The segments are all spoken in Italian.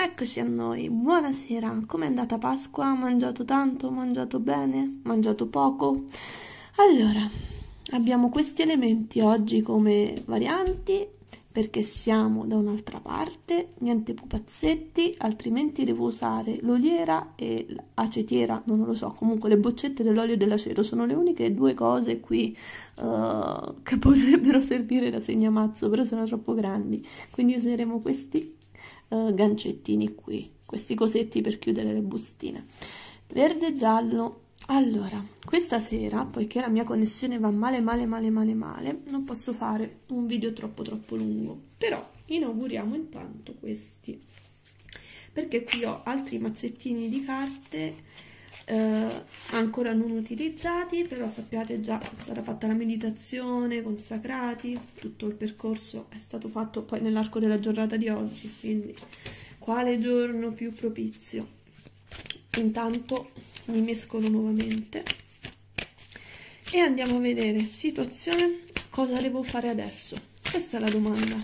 Eccoci a noi, buonasera, com'è andata Pasqua? Mangiato tanto, mangiato bene, mangiato poco? Allora, abbiamo questi elementi oggi come varianti perché siamo da un'altra parte, niente pupazzetti, altrimenti devo usare l'oliera e l'acetiera, non lo so, comunque le boccette dell'olio e dell'aceto sono le uniche due cose qui uh, che potrebbero servire da segnamazzo, però sono troppo grandi, quindi useremo questi uh, gancettini qui, questi cosetti per chiudere le bustine. Verde e giallo. Allora, questa sera, poiché la mia connessione va male male male male male, non posso fare un video troppo troppo lungo, però inauguriamo intanto questi, perché qui ho altri mazzettini di carte eh, ancora non utilizzati, però sappiate già stata fatta la meditazione, consacrati, tutto il percorso è stato fatto poi nell'arco della giornata di oggi, quindi quale giorno più propizio? Intanto mi mescolo nuovamente e andiamo a vedere situazione cosa devo fare adesso? Questa è la domanda.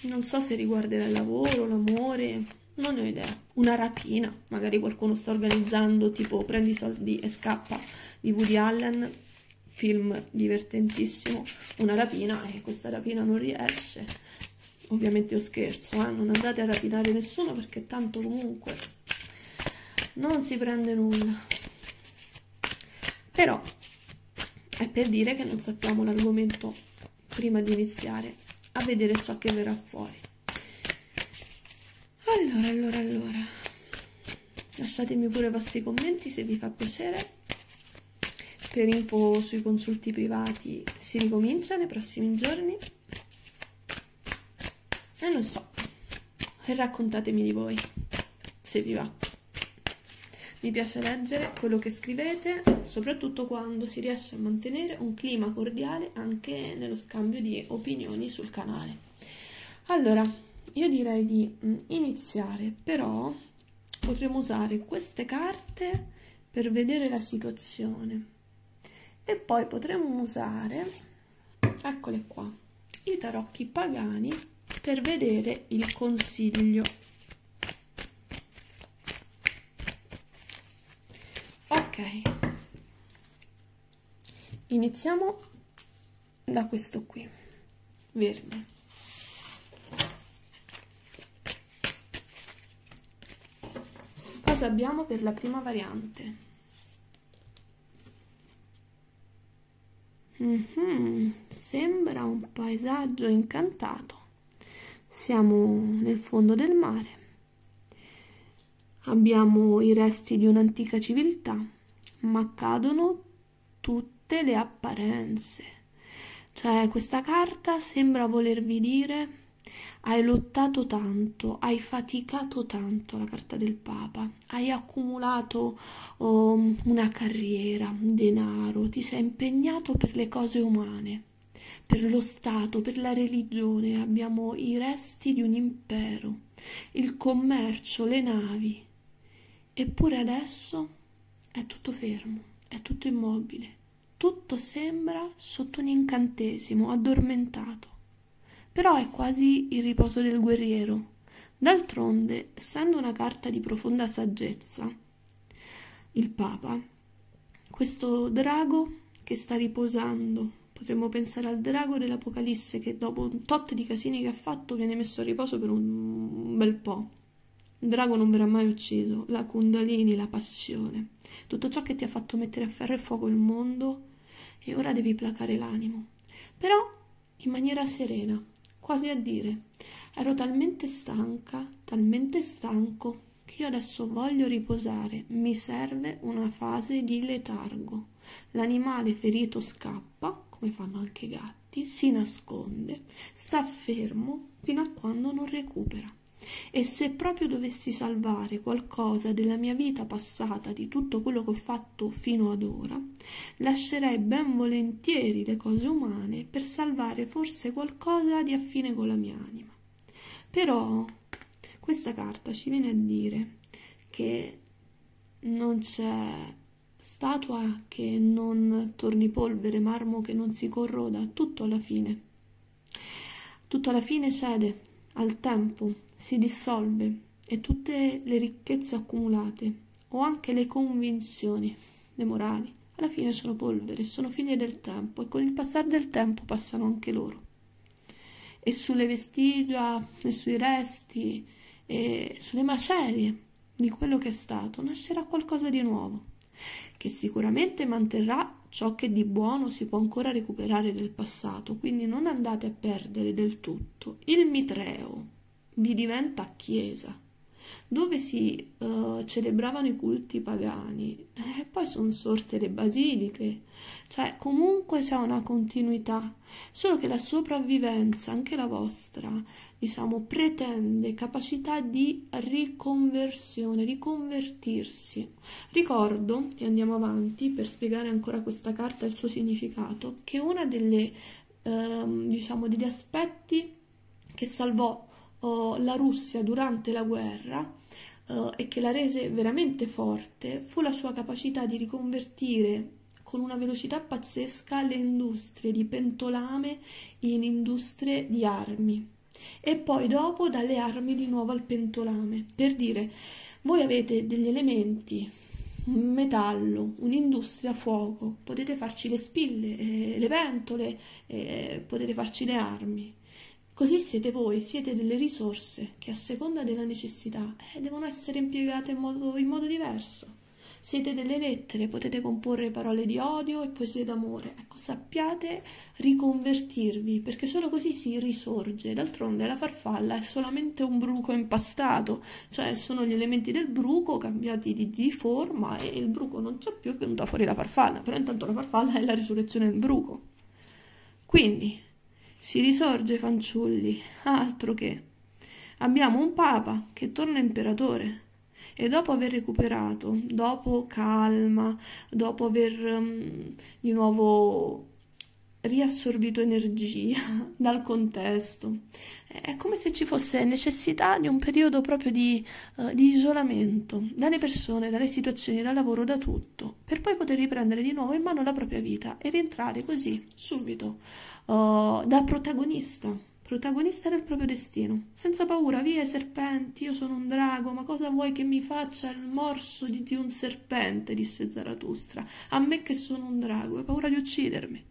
Non so se riguarderà il lavoro l'amore non ho idea. Una rapina, magari qualcuno sta organizzando, tipo prendi i soldi e scappa di Woody Allen, film divertentissimo, una rapina e questa rapina non riesce. Ovviamente io scherzo, eh? non andate a rapinare nessuno perché tanto comunque non si prende nulla. Però è per dire che non sappiamo l'argomento prima di iniziare a vedere ciò che verrà fuori. Allora, allora, allora. Lasciatemi pure i vostri commenti se vi fa piacere. Per info sui consulti privati si ricomincia nei prossimi giorni. E non so. E raccontatemi di voi, se vi va. Mi piace leggere quello che scrivete, soprattutto quando si riesce a mantenere un clima cordiale anche nello scambio di opinioni sul canale. Allora, io direi di mm, iniziare però potremo usare queste carte per vedere la situazione. E poi potremo usare eccole qua i tarocchi pagani per vedere il consiglio. Ok. Iniziamo da questo qui verde cosa abbiamo per la prima variante? Mm -hmm, sembra un paesaggio incantato. Siamo nel fondo del mare. Abbiamo i resti di un'antica civiltà, ma cadono tutte le apparenze. Cioè, questa carta sembra volervi dire hai lottato tanto, hai faticato tanto la carta del Papa, hai accumulato oh, una carriera, denaro, ti sei impegnato per le cose umane, per lo Stato, per la religione, abbiamo i resti di un impero, il commercio, le navi. Eppure adesso è tutto fermo, è tutto immobile, tutto sembra sotto un incantesimo, addormentato però è quasi il riposo del guerriero. D'altronde, essendo una carta di profonda saggezza, il Papa, questo drago che sta riposando, potremmo pensare al drago dell'Apocalisse che dopo un tot di casini che ha fatto viene messo a riposo per un bel po'. Il drago non verrà mai ucciso, la kundalini, la passione, tutto ciò che ti ha fatto mettere a ferro e fuoco il mondo e ora devi placare l'animo, però in maniera serena, quasi a dire ero talmente stanca, talmente stanco, che io adesso voglio riposare, mi serve una fase di letargo. L'animale ferito scappa, come fanno anche i gatti, si nasconde, sta fermo fino a quando non recupera. E se proprio dovessi salvare qualcosa della mia vita passata, di tutto quello che ho fatto fino ad ora, lascerei ben volentieri le cose umane per salvare forse qualcosa di affine con la mia anima. Però questa carta ci viene a dire che non c'è statua che non torni polvere, marmo che non si corroda, tutto alla fine. Tutto alla fine cede al tempo, si dissolve e tutte le ricchezze accumulate o anche le convinzioni, le morali, alla fine sono polvere, sono figlie del tempo e con il passare del tempo passano anche loro. E sulle vestigia, e sui resti, e sulle macerie di quello che è stato nascerà qualcosa di nuovo, che sicuramente manterrà ciò che di buono si può ancora recuperare del passato, quindi non andate a perdere del tutto. Il mitreo vi diventa chiesa dove si uh, celebravano i culti pagani e poi sono sorte le basiliche, cioè comunque c'è una continuità, solo che la sopravvivenza, anche la vostra, diciamo, pretende capacità di riconversione, riconvertirsi. Ricordo, e andiamo avanti per spiegare ancora questa carta e il suo significato, che una delle, uh, diciamo, degli aspetti che salvò la Russia durante la guerra uh, e che la rese veramente forte fu la sua capacità di riconvertire con una velocità pazzesca le industrie di pentolame in industrie di armi e poi dopo dalle armi di nuovo al pentolame. Per dire, voi avete degli elementi, un metallo, un'industria a fuoco, potete farci le spille, eh, le pentole, eh, potete farci le armi. Così siete voi, siete delle risorse che a seconda della necessità eh, devono essere impiegate in modo, in modo diverso. Siete delle lettere, potete comporre parole di odio e poesie d'amore. Ecco, sappiate riconvertirvi, perché solo così si risorge. D'altronde la farfalla è solamente un bruco impastato, cioè sono gli elementi del bruco cambiati di, di forma e il bruco non c'è più, è venuta fuori la farfalla, però intanto la farfalla è la risurrezione del bruco. Quindi, si risorge, fanciulli, altro che. Abbiamo un papa che torna imperatore e dopo aver recuperato, dopo calma, dopo aver um, di nuovo riassorbito energia dal contesto, è come se ci fosse necessità di un periodo proprio di, uh, di isolamento dalle persone, dalle situazioni, dal lavoro, da tutto, per poi poter riprendere di nuovo in mano la propria vita e rientrare così, subito, uh, da protagonista, protagonista del proprio destino, senza paura, via i serpenti, io sono un drago, ma cosa vuoi che mi faccia il morso di, di un serpente, disse Zaratustra, a me che sono un drago, hai paura di uccidermi.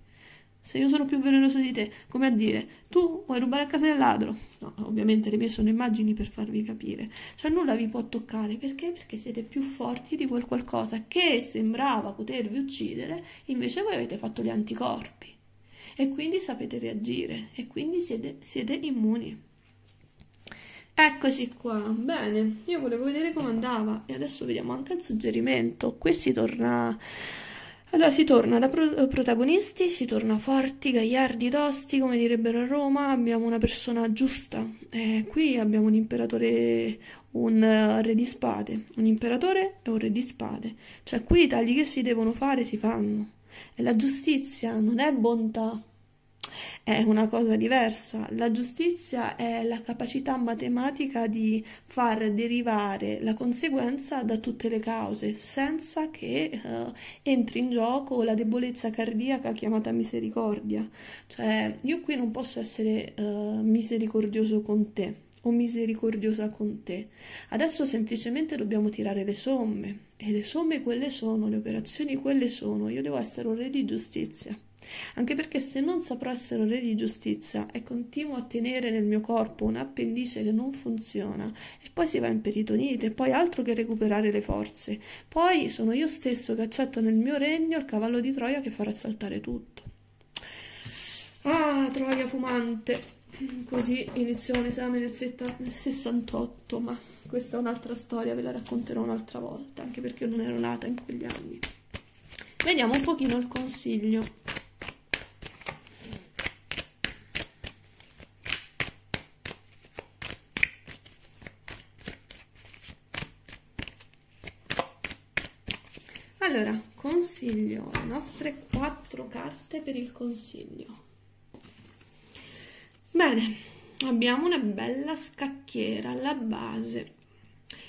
Se io sono più velenoso di te, come a dire, tu vuoi rubare a casa del ladro? No, ovviamente le mie sono immagini per farvi capire. Cioè nulla vi può toccare, perché? Perché siete più forti di quel qualcosa che sembrava potervi uccidere, invece voi avete fatto gli anticorpi e quindi sapete reagire e quindi siete, siete immuni. Eccoci qua, bene, io volevo vedere come andava e adesso vediamo anche il suggerimento. Qui si torna... Allora si torna da pro- protagonisti, si torna forti, gagliardi, tosti, come direbbero a Roma, abbiamo una persona giusta. Eh, qui abbiamo un imperatore, un uh, re di spade, un imperatore e un re di spade. Cioè qui i tagli che si devono fare si fanno. E la giustizia non è bontà, è una cosa diversa. La giustizia è la capacità matematica di far derivare la conseguenza da tutte le cause, senza che uh, entri in gioco la debolezza cardiaca chiamata misericordia. Cioè, io qui non posso essere uh, misericordioso con te o misericordiosa con te. Adesso semplicemente dobbiamo tirare le somme e le somme quelle sono, le operazioni quelle sono. Io devo essere un re di giustizia. Anche perché se non saprò essere re di giustizia e continuo a tenere nel mio corpo un appendice che non funziona e poi si va imperitonite, poi altro che recuperare le forze, poi sono io stesso che accetto nel mio regno il cavallo di Troia che farà saltare tutto. Ah, Troia fumante! Così iniziò l'esame nel 68, ma questa è un'altra storia, ve la racconterò un'altra volta, anche perché io non ero nata in quegli anni. Vediamo un pochino il consiglio. Allora, le nostre quattro carte per il consiglio. Bene, abbiamo una bella scacchiera alla base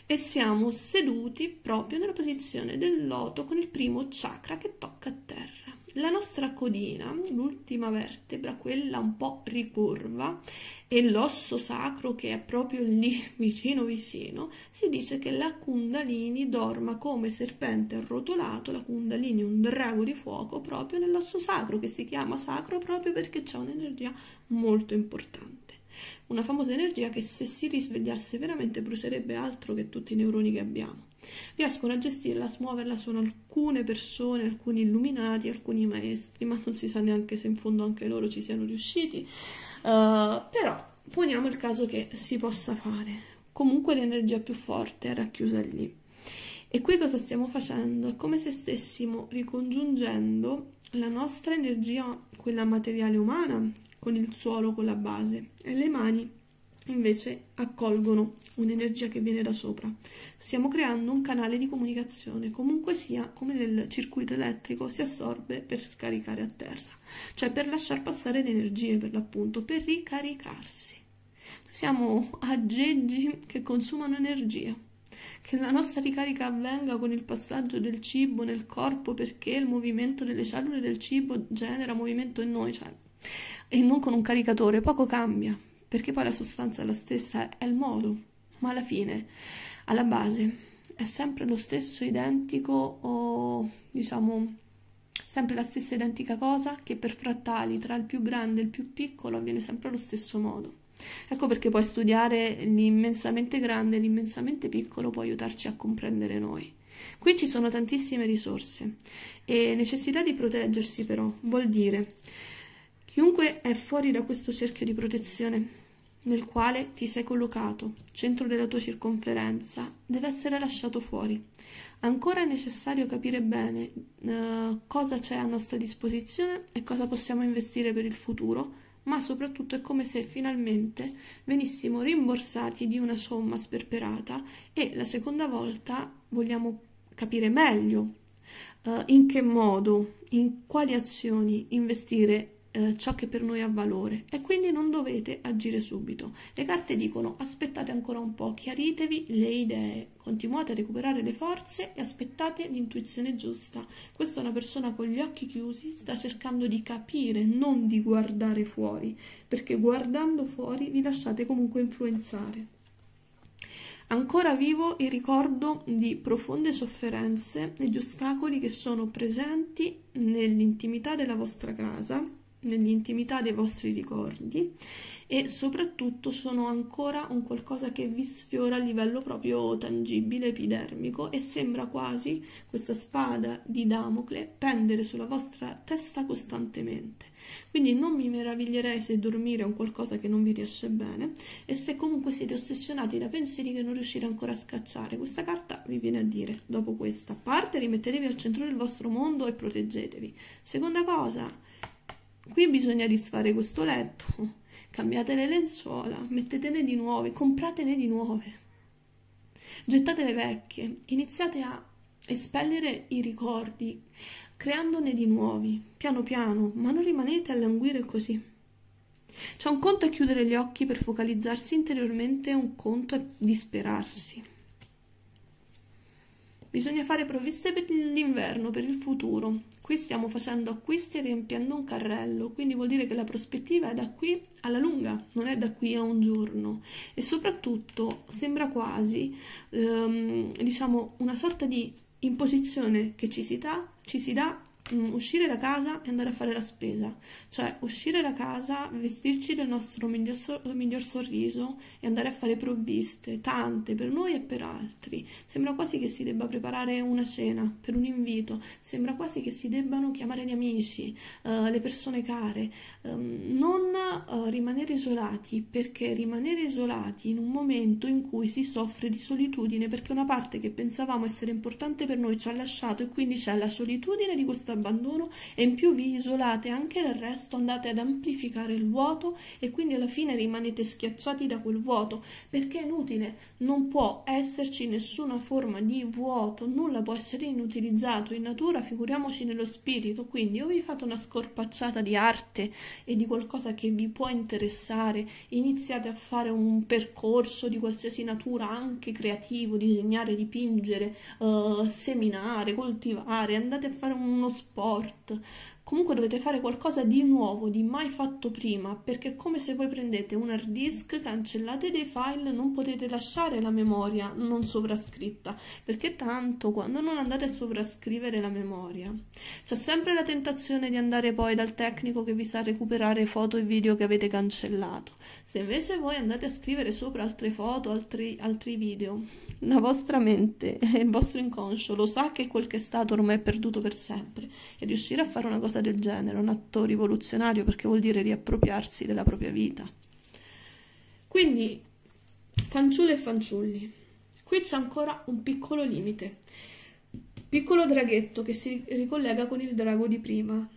e siamo seduti proprio nella posizione del loto con il primo chakra che tocca a terra. La nostra codina, l'ultima vertebra, quella un po' ricurva, e l'osso sacro che è proprio lì vicino vicino, si dice che la Kundalini dorma come serpente arrotolato, la Kundalini un drago di fuoco proprio nell'osso sacro, che si chiama sacro proprio perché c'è un'energia molto importante. Una famosa energia che se si risvegliasse veramente brucerebbe altro che tutti i neuroni che abbiamo. Riescono a gestirla, a smuoverla sono alcune persone, alcuni illuminati, alcuni maestri, ma non si sa neanche se in fondo anche loro ci siano riusciti. Uh, però poniamo il caso che si possa fare. Comunque l'energia più forte è racchiusa lì. E qui cosa stiamo facendo? È come se stessimo ricongiungendo la nostra energia, quella materiale umana, con il suolo, con la base, e le mani invece accolgono un'energia che viene da sopra. Stiamo creando un canale di comunicazione, comunque sia come nel circuito elettrico si assorbe per scaricare a terra, cioè per lasciar passare le energie per l'appunto, per ricaricarsi. Siamo aggeggi che consumano energia. Che la nostra ricarica avvenga con il passaggio del cibo nel corpo perché il movimento delle cellule del cibo genera movimento in noi, cioè, e non con un caricatore, poco cambia perché poi la sostanza è la stessa, è il modo, ma alla fine, alla base, è sempre lo stesso identico o diciamo sempre la stessa identica cosa che per frattali tra il più grande e il più piccolo avviene sempre allo stesso modo. Ecco perché poi studiare l'immensamente grande e l'immensamente piccolo può aiutarci a comprendere noi. Qui ci sono tantissime risorse e necessità di proteggersi però vuol dire Chiunque è fuori da questo cerchio di protezione nel quale ti sei collocato, centro della tua circonferenza, deve essere lasciato fuori. Ancora è necessario capire bene uh, cosa c'è a nostra disposizione e cosa possiamo investire per il futuro, ma soprattutto è come se finalmente venissimo rimborsati di una somma sperperata e la seconda volta vogliamo capire meglio uh, in che modo, in quali azioni investire eh, ciò che per noi ha valore e quindi non dovete agire subito. Le carte dicono aspettate ancora un po', chiaritevi le idee, continuate a recuperare le forze e aspettate l'intuizione giusta. Questa è una persona con gli occhi chiusi, sta cercando di capire, non di guardare fuori, perché guardando fuori vi lasciate comunque influenzare. Ancora vivo il ricordo di profonde sofferenze e di ostacoli che sono presenti nell'intimità della vostra casa nell'intimità dei vostri ricordi e soprattutto sono ancora un qualcosa che vi sfiora a livello proprio tangibile, epidermico e sembra quasi questa spada di Damocle pendere sulla vostra testa costantemente. Quindi non mi meraviglierei se dormire è un qualcosa che non vi riesce bene e se comunque siete ossessionati da pensieri che non riuscite ancora a scacciare. Questa carta vi viene a dire, dopo questa, parte rimettetevi al centro del vostro mondo e proteggetevi. Seconda cosa, Qui bisogna disfare questo letto, cambiate le lenzuola, mettetene di nuove, compratene di nuove, gettate le vecchie, iniziate a espellere i ricordi, creandone di nuovi, piano piano, ma non rimanete a languire così. C'è un conto è chiudere gli occhi per focalizzarsi interiormente, un conto è disperarsi. Bisogna fare provviste per l'inverno, per il futuro. Qui stiamo facendo acquisti e riempiendo un carrello, quindi vuol dire che la prospettiva è da qui alla lunga, non è da qui a un giorno. E soprattutto sembra quasi, ehm, diciamo, una sorta di imposizione che ci si dà, ci si dà Mm, uscire da casa e andare a fare la spesa, cioè uscire da casa, vestirci del nostro miglior, so- miglior, sorriso e andare a fare provviste, tante per noi e per altri. Sembra quasi che si debba preparare una cena per un invito, sembra quasi che si debbano chiamare gli amici, uh, le persone care, um, non uh, rimanere isolati, perché rimanere isolati in un momento in cui si soffre di solitudine, perché una parte che pensavamo essere importante per noi ci ha lasciato e quindi c'è la solitudine di questa abbandono e in più vi isolate anche dal resto, andate ad amplificare il vuoto e quindi alla fine rimanete schiacciati da quel vuoto perché è inutile, non può esserci nessuna forma di vuoto, nulla può essere inutilizzato in natura, figuriamoci nello spirito, quindi o vi fate una scorpacciata di arte e di qualcosa che vi può interessare, iniziate a fare un percorso di qualsiasi natura, anche creativo, disegnare, dipingere, uh, seminare, coltivare, andate a fare uno sport, comunque dovete fare qualcosa di nuovo, di mai fatto prima, perché è come se voi prendete un hard disk, cancellate dei file, non potete lasciare la memoria non sovrascritta, perché tanto quando non andate a sovrascrivere la memoria, c'è sempre la tentazione di andare poi dal tecnico che vi sa recuperare foto e video che avete cancellato. Se invece voi andate a scrivere sopra altre foto, altri, altri video, la vostra mente e il vostro inconscio lo sa che quel che è stato ormai è perduto per sempre e riuscire a fare una cosa del genere un atto rivoluzionario perché vuol dire riappropriarsi della propria vita. Quindi, fanciulle e fanciulli, qui c'è ancora un piccolo limite, piccolo draghetto che si ricollega con il drago di prima.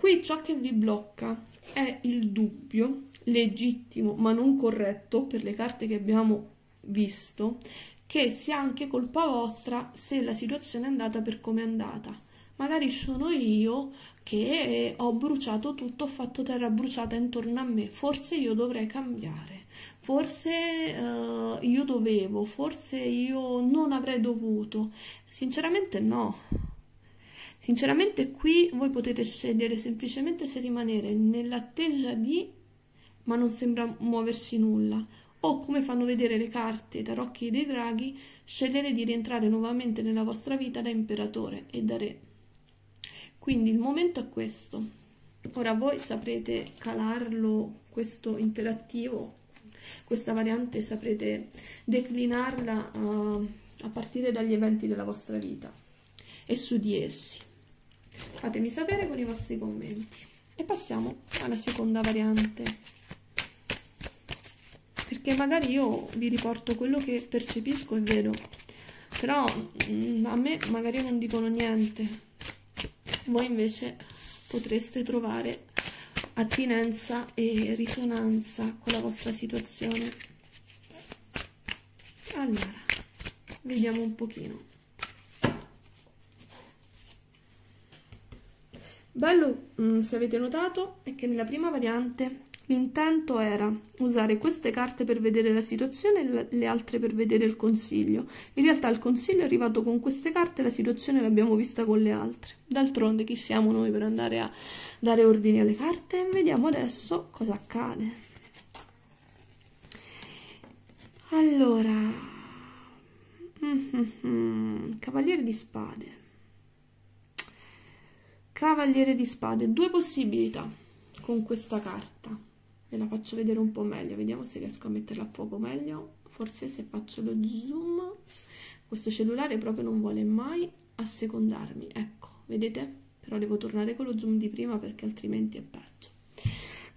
Qui ciò che vi blocca è il dubbio legittimo ma non corretto per le carte che abbiamo visto che sia anche colpa vostra se la situazione è andata per come è andata. Magari sono io che ho bruciato tutto, ho fatto terra bruciata intorno a me, forse io dovrei cambiare, forse uh, io dovevo, forse io non avrei dovuto. Sinceramente no. Sinceramente qui voi potete scegliere semplicemente se rimanere nell'attesa di ma non sembra muoversi nulla o come fanno vedere le carte tarocchi dei draghi, scegliere di rientrare nuovamente nella vostra vita da imperatore e da re. Quindi il momento è questo. Ora voi saprete calarlo, questo interattivo, questa variante saprete declinarla uh, a partire dagli eventi della vostra vita e su di essi. Fatemi sapere con i vostri commenti. E passiamo alla seconda variante perché magari io vi riporto quello che percepisco e vedo, però mm, a me magari non dicono niente, voi invece potreste trovare attinenza e risonanza con la vostra situazione. Allora, vediamo un pochino. Bello, mm, se avete notato, è che nella prima variante L'intento era usare queste carte per vedere la situazione e le altre per vedere il consiglio. In realtà il consiglio è arrivato con queste carte e la situazione l'abbiamo vista con le altre. D'altronde chi siamo noi per andare a dare ordini alle carte? Vediamo adesso cosa accade. Allora, mm -hmm. Cavaliere di Spade. Cavaliere di Spade, due possibilità con questa carta. Ve la faccio vedere un po' meglio vediamo se riesco a metterla a fuoco meglio. Forse se faccio lo zoom questo cellulare proprio non vuole mai assecondarmi. Ecco vedete? Però devo tornare con lo zoom di prima perché altrimenti è peggio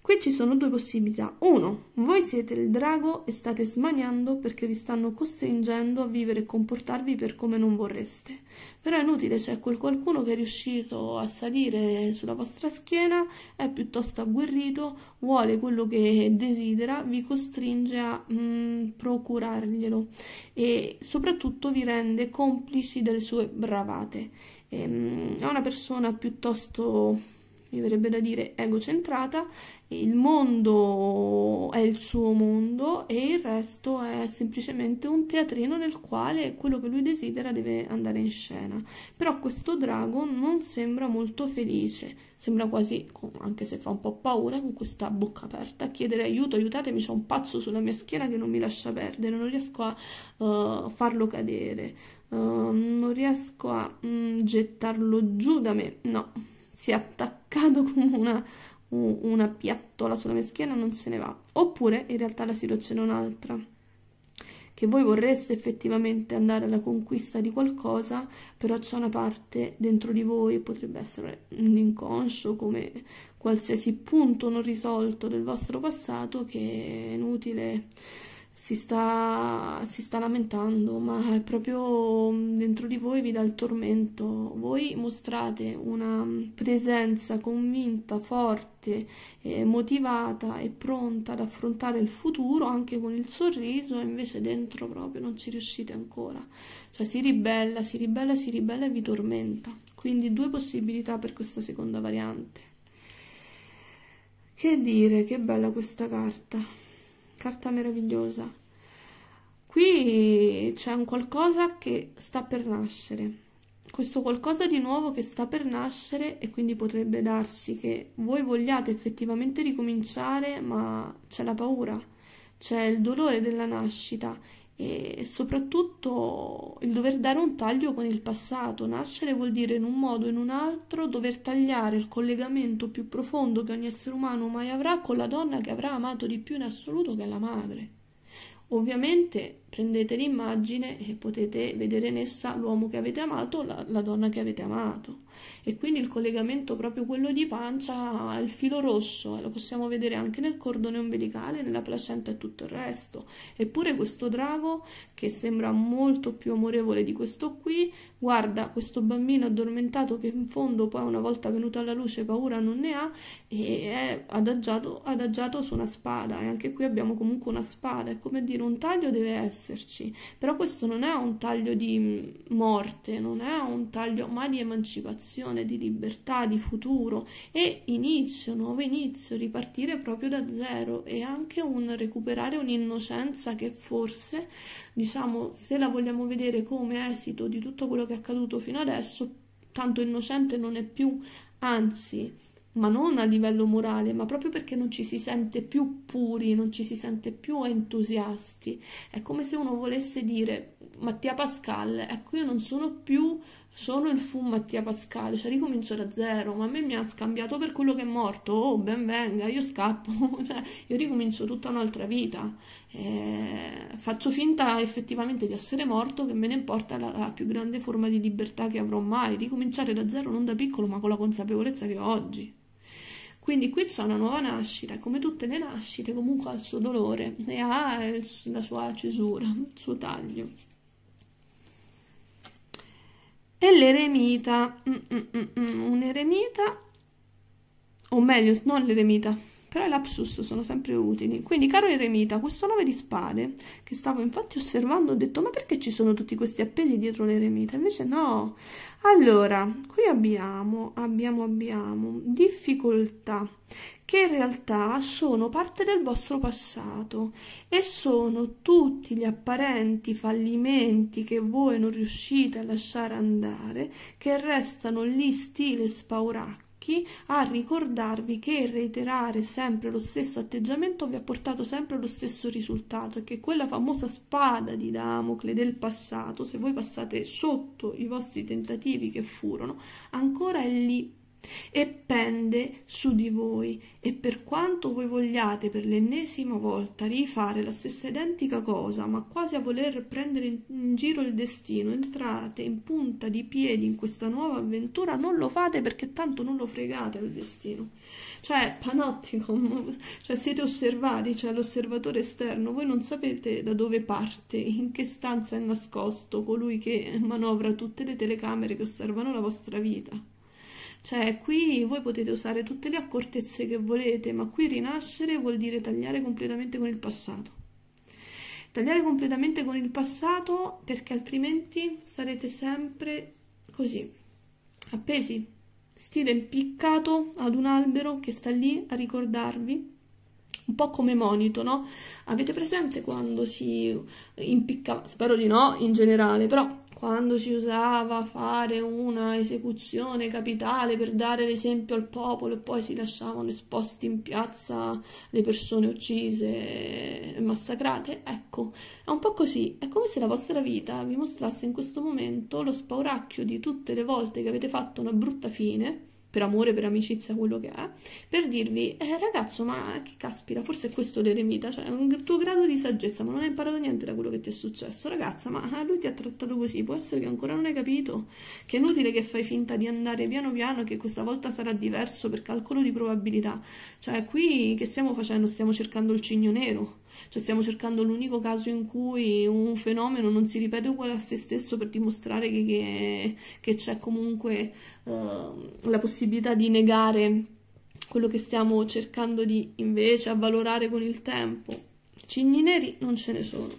Qui ci sono due possibilità. Uno, voi siete il drago e state smaniando perché vi stanno costringendo a vivere e comportarvi per come non vorreste. Però è inutile, c'è quel qualcuno che è riuscito a salire sulla vostra schiena, è piuttosto agguerrito, vuole quello che desidera, vi costringe a mm, procurarglielo e soprattutto vi rende complici delle sue bravate. E, mm, è una persona piuttosto mi verrebbe da dire egocentrata, il mondo è il suo mondo e il resto è semplicemente un teatrino nel quale quello che lui desidera deve andare in scena. Però questo drago non sembra molto felice, sembra quasi, anche se fa un po' paura, con questa bocca aperta, a chiedere aiuto, aiutatemi, c'è un pazzo sulla mia schiena che non mi lascia perdere, non riesco a uh, farlo cadere, uh, non riesco a um, gettarlo giù da me, no si è attaccato come una, una piattola sulla mia schiena non se ne va. Oppure in realtà la situazione è un'altra che voi vorreste effettivamente andare alla conquista di qualcosa, però c'è una parte dentro di voi, potrebbe essere un inconscio come qualsiasi punto non risolto del vostro passato che è inutile si sta, si sta lamentando, ma è proprio mm, dentro di voi vi dà il tormento. Voi mostrate una presenza convinta, forte, eh, motivata e pronta ad affrontare il futuro anche con il sorriso, e invece dentro proprio non ci riuscite ancora. Cioè si ribella, si ribella, si ribella e vi tormenta. Quindi due possibilità per questa seconda variante. Che dire, che bella questa carta carta meravigliosa. Qui c'è un qualcosa che sta per nascere. questo qualcosa di nuovo che sta per nascere e quindi potrebbe darsi che voi vogliate effettivamente ricominciare, ma c'è la paura, c'è il dolore della nascita e soprattutto il dover dare un taglio con il passato. Nascere vuol dire in un modo o in un altro dover tagliare il collegamento più profondo che ogni essere umano mai avrà con la donna che avrà amato di più in assoluto, che è la madre. Ovviamente prendete l'immagine e potete vedere in essa l'uomo che avete amato, la, la donna che avete amato e quindi il collegamento proprio quello di pancia il filo rosso lo possiamo vedere anche nel cordone ombelicale nella placenta e tutto il resto. Eppure questo drago che sembra molto più amorevole di questo qui guarda questo bambino addormentato che in fondo poi una volta venuto alla luce paura non ne ha e è adagiato, adagiato su una spada. E anche qui abbiamo comunque una spada. È come dire un taglio deve esserci. Però questo non è un taglio di morte non è un taglio ma di emancipazione ambizione, di libertà, di futuro e inizio, nuovo inizio, ripartire proprio da zero e anche un recuperare un'innocenza che forse, diciamo, se la vogliamo vedere come esito di tutto quello che è accaduto fino adesso, tanto innocente non è più, anzi, ma non a livello morale, ma proprio perché non ci si sente più puri, non ci si sente più entusiasti. È come se uno volesse dire Mattia Pascal, ecco io non sono più sono il fu Mattia Pascal, cioè ricomincio da zero, ma a me mi ha scambiato per quello che è morto, oh ben venga, io scappo, cioè io ricomincio tutta un'altra vita, eh, faccio finta effettivamente di essere morto, che me ne importa la, la, più grande forma di libertà che avrò mai, ricominciare da zero non da piccolo ma con la consapevolezza che ho oggi. Quindi qui c'è una nuova nascita, come tutte le nascite comunque ha il suo dolore e ha il, la sua cesura, il suo taglio. E l'eremita, mm, mm, mm, un eremita, o meglio, non l'eremita, però i lapsus sono sempre utili. Quindi, caro eremita, questo nove di spade, che stavo infatti osservando, ho detto, ma perché ci sono tutti questi appesi dietro l'eremita? Invece no. Allora, qui abbiamo, abbiamo, abbiamo difficoltà che in realtà sono parte del vostro passato e sono tutti gli apparenti fallimenti che voi non riuscite a lasciare andare che restano lì stile spauracchi a ricordarvi che reiterare sempre lo stesso atteggiamento vi ha portato sempre lo stesso risultato e che quella famosa spada di Damocle del passato, se voi passate sotto i vostri tentativi che furono, ancora è lì e pende su di voi. E per quanto voi vogliate per l'ennesima volta rifare la stessa identica cosa ma quasi a voler prendere in, giro il destino entrate in punta di piedi in questa nuova avventura non lo fate perché tanto non lo fregate il destino. Cioè panopticon cioè siete osservati cioè l'osservatore esterno voi non sapete da dove parte in che stanza è nascosto colui che manovra tutte le telecamere che osservano la vostra vita cioè, qui voi potete usare tutte le accortezze che volete, ma qui rinascere vuol dire tagliare completamente con il passato. Tagliare completamente con il passato perché altrimenti sarete sempre così, appesi, stile impiccato ad un albero che sta lì a ricordarvi un po' come monito, no? Avete presente quando si impicca, spero di no in generale, però quando si usava fare una esecuzione capitale per dare l'esempio al popolo e poi si lasciavano esposti in piazza le persone uccise e massacrate, ecco, è un po' così, è come se la vostra vita vi mostrasse in questo momento lo spauracchio di tutte le volte che avete fatto una brutta fine per amore, per amicizia, quello che è, per dirvi, eh, ragazzo, ma che caspita, forse è questo l'eremita, cioè un tuo grado di saggezza, ma non hai imparato niente da quello che ti è successo, ragazza, ma lui ti ha trattato così, può essere che ancora non hai capito, che è inutile che fai finta di andare piano piano, che questa volta sarà diverso per calcolo di probabilità, cioè qui che stiamo facendo? Stiamo cercando il cigno nero, cioè stiamo cercando l'unico caso in cui un fenomeno non si ripete uguale a se stesso per dimostrare che, c'è comunque uh, la possibilità di negare quello che stiamo cercando di invece avvalorare con il tempo. Cigni neri non ce ne sono.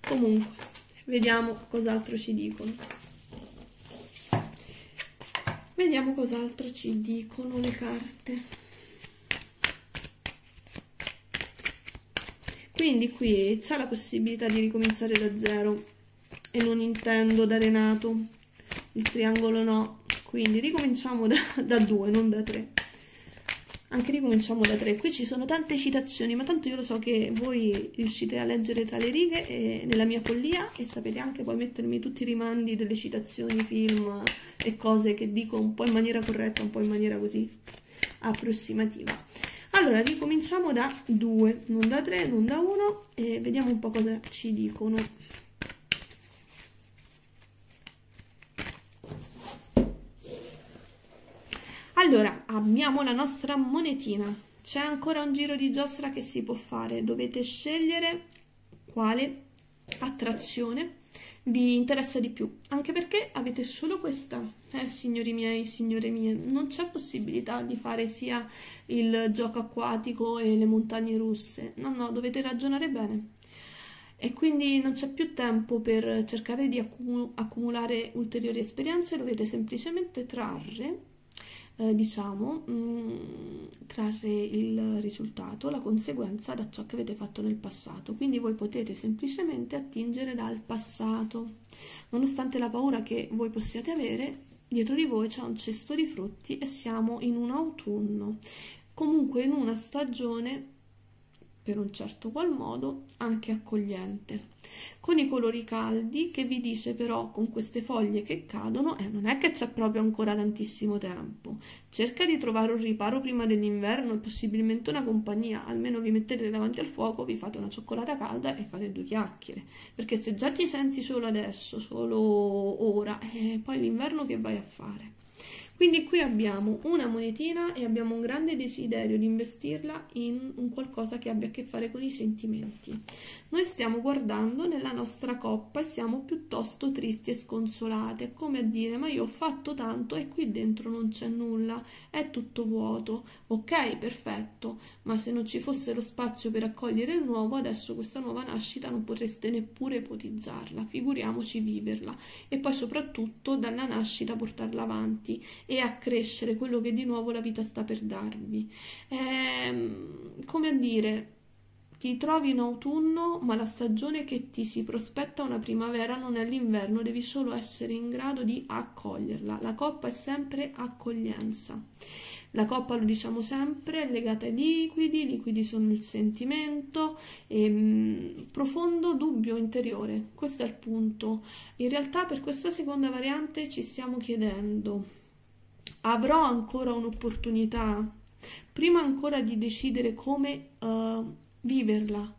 Comunque, vediamo cos'altro ci dicono. Vediamo cos'altro ci dicono le carte. Quindi qui c'è la possibilità di ricominciare da zero e non intendo da Renato, il triangolo no, quindi ricominciamo da, da 2, non da 3. Anche ricominciamo da 3. Qui ci sono tante citazioni, ma tanto io lo so che voi riuscite a leggere tra le righe e, nella mia follia e sapete anche poi mettermi tutti i rimandi delle citazioni, film e cose che dico un po' in maniera corretta, un po' in maniera così approssimativa. Allora, ricominciamo da 2, non da 3, non da 1 e vediamo un po' cosa ci dicono. Allora, abbiamo la nostra monetina. C'è ancora un giro di giostra che si può fare. Dovete scegliere quale attrazione vi interessa di più. Anche perché avete solo questa. Eh, signori miei, signore mie, non c'è possibilità di fare sia il gioco acquatico e le montagne russe. No, no, dovete ragionare bene. E quindi non c'è più tempo per cercare di accumulare ulteriori esperienze, dovete semplicemente trarre eh, diciamo, mh, mm, trarre il risultato, la conseguenza da ciò che avete fatto nel passato. Quindi voi potete semplicemente attingere dal passato. Nonostante la paura che voi possiate avere, dietro di voi c'è un cesto di frutti e siamo in un autunno. Comunque in una stagione per un certo qual modo anche accogliente. Con i colori caldi che vi dice però con queste foglie che cadono, eh, non è che c'è proprio ancora tantissimo tempo. Cerca di trovare un riparo prima dell'inverno e possibilmente una compagnia, almeno vi mettete davanti al fuoco, vi fate una cioccolata calda e fate due chiacchiere. Perché se già ti senti solo adesso, solo ora, eh, poi l'inverno che vai a fare? Quindi qui abbiamo una monetina e abbiamo un grande desiderio di investirla in un qualcosa che abbia a che fare con i sentimenti. Noi stiamo guardando nella nostra coppa e siamo piuttosto tristi e sconsolate, come a dire ma io ho fatto tanto e qui dentro non c'è nulla, è tutto vuoto. Ok, perfetto, ma se non ci fosse lo spazio per accogliere il nuovo, adesso questa nuova nascita non potreste neppure ipotizzarla, figuriamoci viverla e poi soprattutto dalla nascita portarla avanti e a crescere quello che di nuovo la vita sta per darvi. Ehm, come a dire, ti trovi in autunno, ma la stagione che ti si prospetta una primavera non è l'inverno, devi solo essere in grado di accoglierla. La coppa è sempre accoglienza. La coppa, lo diciamo sempre, è legata ai liquidi, i liquidi sono il sentimento, ehm, profondo dubbio interiore. Questo è il punto. In realtà per questa seconda variante ci stiamo chiedendo avrò ancora un'opportunità prima ancora di decidere come uh, viverla.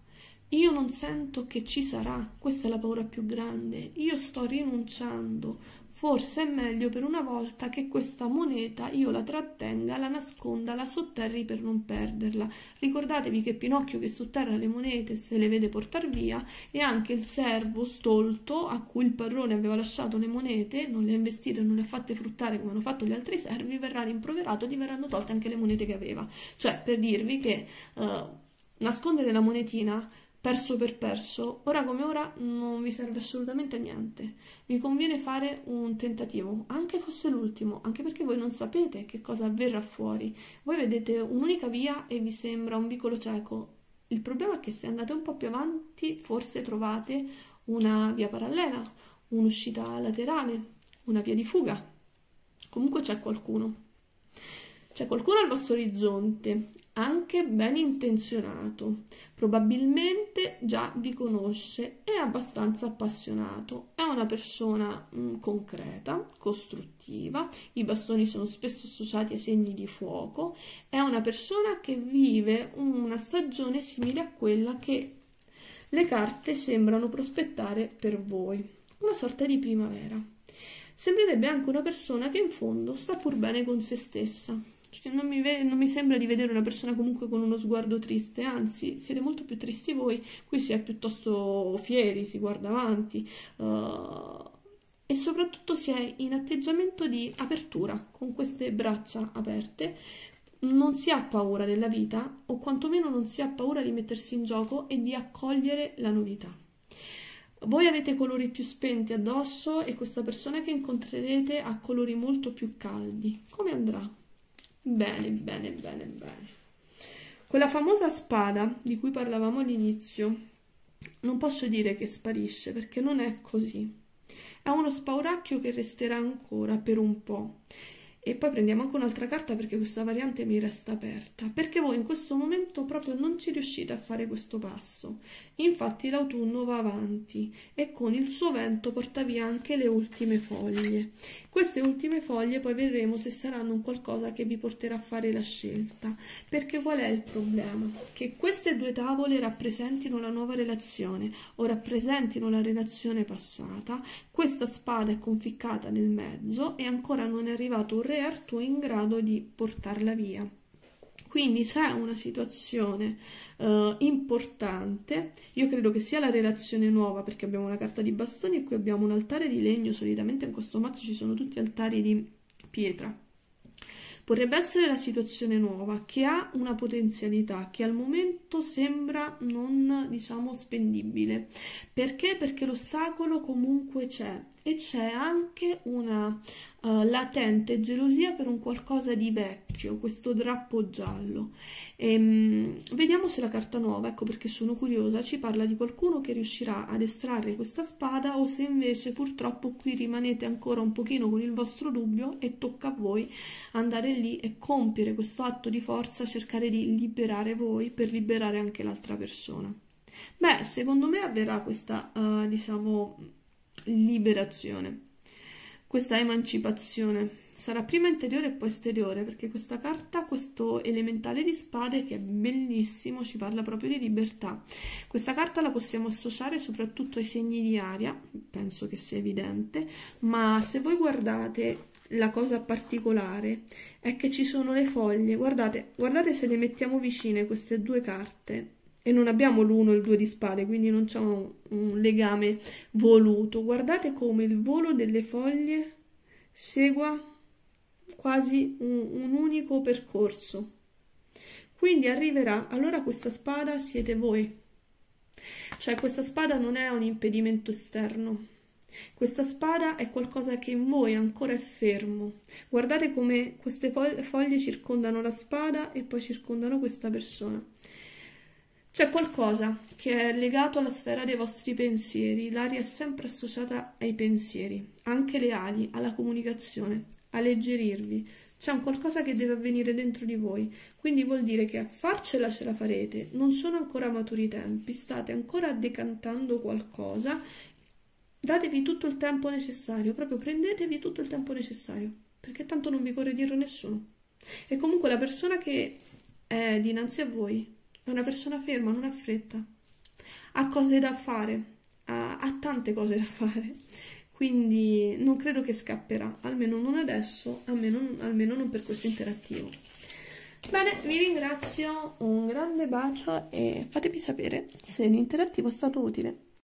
Io non sento che ci sarà, questa è la paura più grande. Io sto rinunciando, Forse è meglio per una volta che questa moneta io la trattenga, la nasconda, la sotterri per non perderla. Ricordatevi che Pinocchio che sotterra le monete se le vede portar via e anche il servo stolto a cui il padrone aveva lasciato le monete, non le ha investite, non le ha fatte fruttare come hanno fatto gli altri servi, verrà rimproverato e gli verranno tolte anche le monete che aveva. Cioè, per dirvi che uh, nascondere la monetina perso per perso, ora come ora non vi serve assolutamente niente. Vi conviene fare un tentativo, anche fosse l'ultimo, anche perché voi non sapete che cosa avverrà fuori. Voi vedete un'unica via e vi sembra un vicolo cieco. Il problema è che se andate un po' più avanti, forse trovate una via parallela, un'uscita laterale, una via di fuga. Comunque c'è qualcuno. C'è qualcuno al vostro orizzonte anche ben intenzionato, probabilmente già vi conosce, è abbastanza appassionato, è una persona mh, mm, concreta, costruttiva, i bastoni sono spesso associati ai segni di fuoco, è una persona che vive una stagione simile a quella che le carte sembrano prospettare per voi, una sorta di primavera. Sembrerebbe anche una persona che in fondo sta pur bene con se stessa cioè, non, mi non, mi sembra di vedere una persona comunque con uno sguardo triste, anzi, siete molto più tristi voi, qui si è piuttosto fieri, si guarda avanti uh, e soprattutto si è in atteggiamento di apertura, con queste braccia aperte. Non si ha paura della vita, o quantomeno non si ha paura di mettersi in gioco e di accogliere la novità. Voi avete colori più spenti addosso e questa persona che incontrerete ha colori molto più caldi. Come andrà? Bene, bene, bene, bene. Quella famosa spada di cui parlavamo all'inizio, non posso dire che sparisce perché non è così. È uno spauracchio che resterà ancora per un po'. E poi prendiamo anche un'altra carta perché questa variante mi resta aperta, perché voi in questo momento proprio non ci riuscite a fare questo passo. Infatti l'autunno va avanti e con il suo vento porta via anche le ultime foglie. Queste ultime foglie poi vedremo se saranno qualcosa che vi porterà a fare la scelta, perché qual è il problema? Che queste due tavole rappresentino la nuova relazione o rappresentino la relazione passata, questa spada è conficcata nel mezzo e ancora non è arrivato un re e Artù in grado di portarla via. Quindi c'è una situazione uh, importante, io credo che sia la relazione nuova perché abbiamo una carta di bastoni e qui abbiamo un altare di legno, solitamente in questo mazzo ci sono tutti altari di pietra. Potrebbe essere la situazione nuova che ha una potenzialità che al momento sembra non, diciamo, spendibile. Perché? Perché l'ostacolo comunque c'è e c'è anche una uh, latente gelosia per un qualcosa di vecchio, questo drappo giallo. E, um, vediamo se la carta nuova, ecco perché sono curiosa, ci parla di qualcuno che riuscirà ad estrarre questa spada o se invece purtroppo qui rimanete ancora un pochino con il vostro dubbio e tocca a voi andare lì e compiere questo atto di forza, cercare di liberare voi per liberare anche l'altra persona. Beh, secondo me avverrà questa, uh, diciamo, liberazione, questa emancipazione. Sarà prima interiore e poi esteriore, perché questa carta, questo elementale di spade, che è bellissimo, ci parla proprio di libertà. Questa carta la possiamo associare soprattutto ai segni di aria, penso che sia evidente, ma se voi guardate la cosa particolare è che ci sono le foglie, guardate, guardate se le mettiamo vicine queste due carte, e non abbiamo l'1 e il 2 di spade, quindi non c'è un, un, legame voluto. Guardate come il volo delle foglie segua quasi un, un unico percorso. Quindi arriverà, allora questa spada siete voi. Cioè questa spada non è un impedimento esterno. Questa spada è qualcosa che in voi ancora è fermo. Guardate come queste foglie circondano la spada e poi circondano questa persona. C'è qualcosa che è legato alla sfera dei vostri pensieri, l'aria è sempre associata ai pensieri, anche le ali, alla comunicazione, alleggerirvi. C'è un qualcosa che deve avvenire dentro di voi, quindi vuol dire che a farcela ce la farete, non sono ancora maturi i tempi, state ancora decantando qualcosa, datevi tutto il tempo necessario, proprio prendetevi tutto il tempo necessario, perché tanto non vi corre dietro nessuno. E comunque la persona che è dinanzi a voi è una persona ferma, non ha fretta. Ha cose da fare, ha, ha tante cose da fare. Quindi non credo che scapperà, almeno non adesso, almeno, almeno non per questo interattivo. Bene, vi ringrazio, un grande bacio e fatemi sapere se l'interattivo è stato utile.